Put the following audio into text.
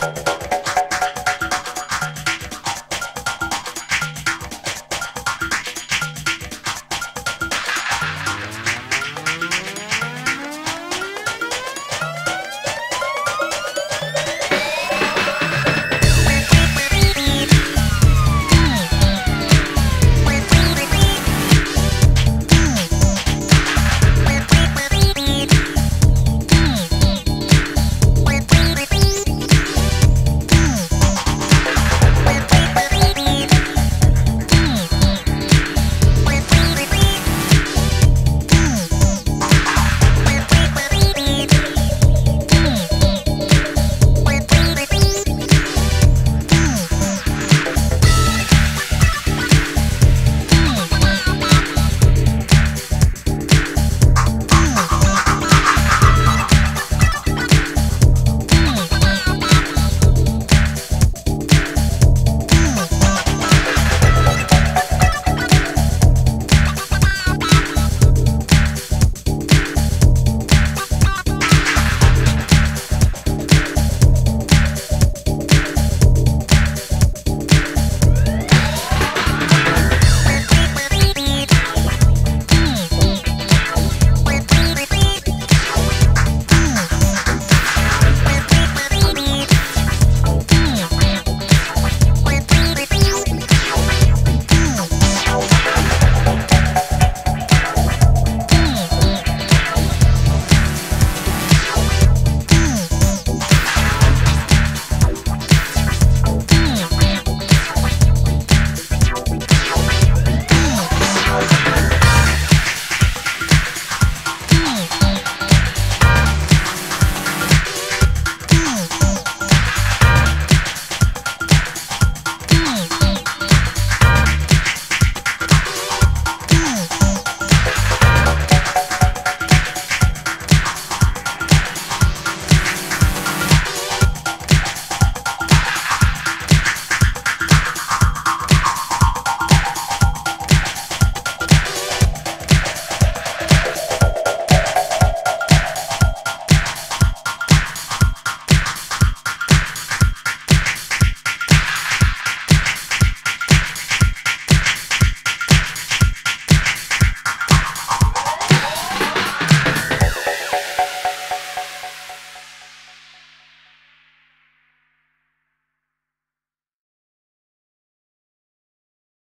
Bye.